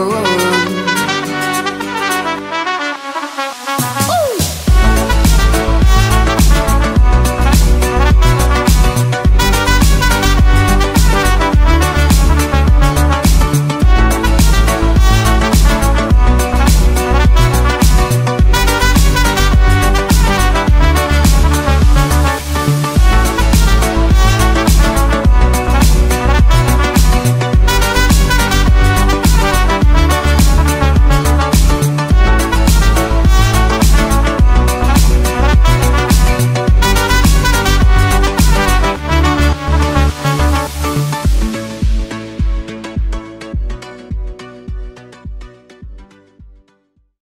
oh. oh, oh.